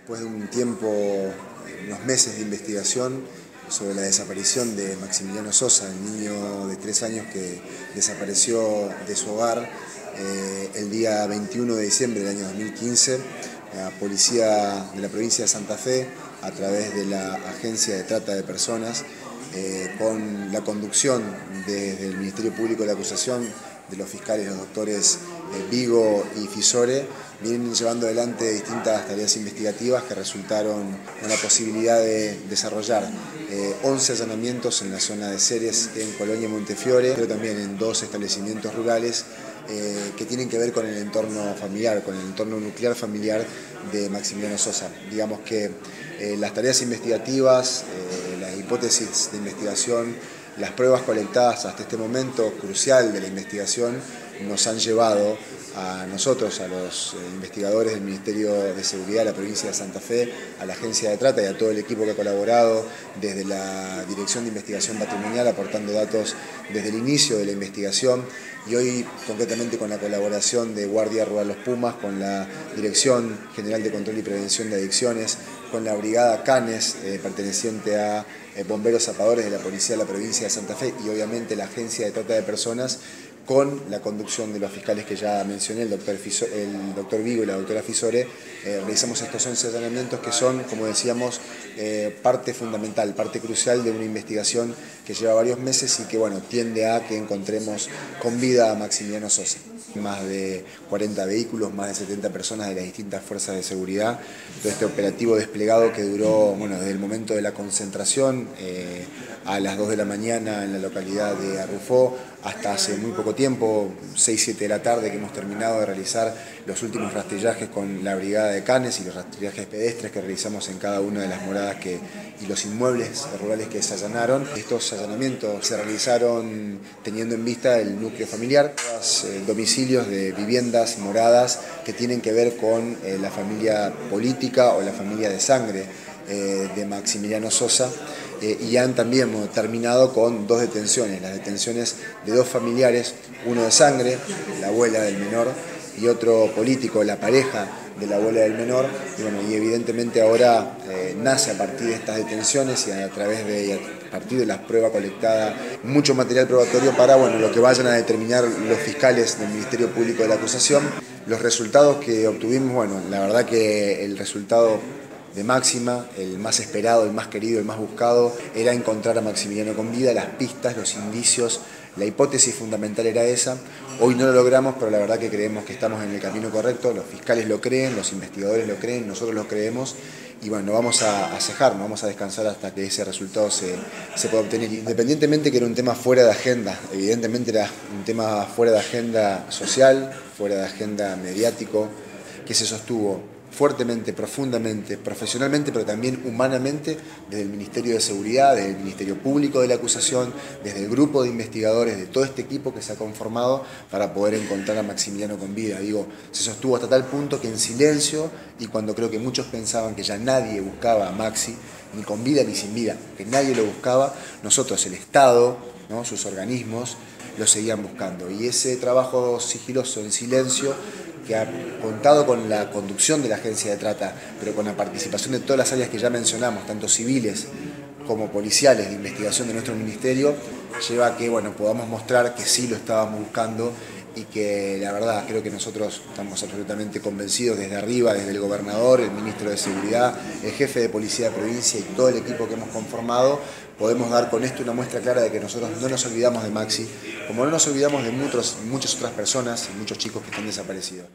Después de un tiempo, unos meses de investigación sobre la desaparición de Maximiliano Sosa, el niño de tres años que desapareció de su hogar eh, el día 21 de diciembre del año 2015, la policía de la provincia de Santa Fe, a través de la Agencia de Trata de Personas, eh, con la conducción desde el Ministerio Público de la Acusación de los fiscales, los doctores eh, Vigo y Fisore, vienen llevando adelante distintas tareas investigativas que resultaron en la posibilidad de desarrollar 11 eh, allanamientos en la zona de Ceres, en Colonia Montefiore, pero también en dos establecimientos rurales eh, que tienen que ver con el entorno familiar, con el entorno nuclear familiar de Maximiliano Sosa. Digamos que las tareas investigativas, las hipótesis de investigación, las pruebas colectadas hasta este momento crucial de la investigación nos han llevado a nosotros, a los eh, investigadores del Ministerio de Seguridad de la provincia de Santa Fe, a la Agencia de Trata y a todo el equipo que ha colaborado desde la Dirección de Investigación Patrimonial, aportando datos desde el inicio de la investigación y hoy concretamente con la colaboración de Guardia Rural Los Pumas, con la Dirección General de Control y Prevención de Adicciones, con la Brigada Canes, eh, perteneciente a eh, Bomberos Zapadores de la Policía de la provincia de Santa Fe y obviamente la Agencia de Trata de Personas, con la conducción de los fiscales que ya mencioné, el doctor, el doctor Vigo y la doctora Fisore, eh, realizamos estos 11 allanamientos que son, como decíamos, eh, parte fundamental, parte crucial de una investigación que lleva varios meses y que bueno, tiende a que encontremos con vida a Maximiliano Sosa. Más de 40 vehículos, más de 70 personas de las distintas fuerzas de seguridad, todo este operativo desplegado que duró bueno, desde el momento de la concentración eh, a las 2 de la mañana en la localidad de Arrufó hasta hace muy poco tiempo, 6-7 de la tarde que hemos terminado de realizar los últimos rastrillajes con la brigada de Canes y los rastrillajes pedestres que realizamos en cada una de las moradas que, y los inmuebles rurales que se allanaron. Estos allanamientos se realizaron teniendo en vista el núcleo familiar, los eh, domicilios de viviendas, moradas que tienen que ver con eh, la familia política o la familia de sangre eh, de Maximiliano Sosa y han también terminado con dos detenciones, las detenciones de dos familiares, uno de sangre, la abuela del menor, y otro político, la pareja de la abuela del menor, y, bueno, y evidentemente ahora eh, nace a partir de estas detenciones y a través de a partir de las pruebas colectadas, mucho material probatorio para bueno, lo que vayan a determinar los fiscales del Ministerio Público de la Acusación. Los resultados que obtuvimos, bueno, la verdad que el resultado de máxima, el más esperado, el más querido, el más buscado, era encontrar a Maximiliano con vida, las pistas, los indicios, la hipótesis fundamental era esa. Hoy no lo logramos, pero la verdad que creemos que estamos en el camino correcto, los fiscales lo creen, los investigadores lo creen, nosotros lo creemos y bueno, no vamos a, cejar, no vamos a descansar hasta que ese resultado se, se pueda obtener. Independientemente que era un tema fuera de agenda, evidentemente era un tema fuera de agenda social, fuera de agenda mediático, que se sostuvo fuertemente, profundamente, profesionalmente, pero también humanamente, desde el Ministerio de Seguridad, desde el Ministerio Público de la Acusación, desde el grupo de investigadores, de todo este equipo que se ha conformado para poder encontrar a Maximiliano con vida. Digo, se sostuvo hasta tal punto que en silencio, y cuando creo que muchos pensaban que ya nadie buscaba a Maxi, ni con vida ni sin vida, que nadie lo buscaba, nosotros, el Estado, ¿no? sus organismos, lo seguían buscando. Y ese trabajo sigiloso, en silencio, que ha contado con la conducción de la agencia de trata, pero con la participación de todas las áreas que ya mencionamos, tanto civiles como policiales de investigación de nuestro ministerio, lleva a que bueno, podamos mostrar que sí lo estábamos buscando y que la verdad creo que nosotros estamos absolutamente convencidos desde arriba, desde el gobernador, el ministro de Seguridad, el jefe de policía de provincia y todo el equipo que hemos conformado, podemos dar con esto una muestra clara de que nosotros no nos olvidamos de Maxi, como no nos olvidamos de muchas otras personas y muchos chicos que están desaparecidos.